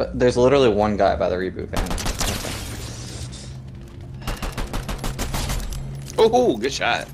But there's literally one guy by the reboot van. Oh, good shot.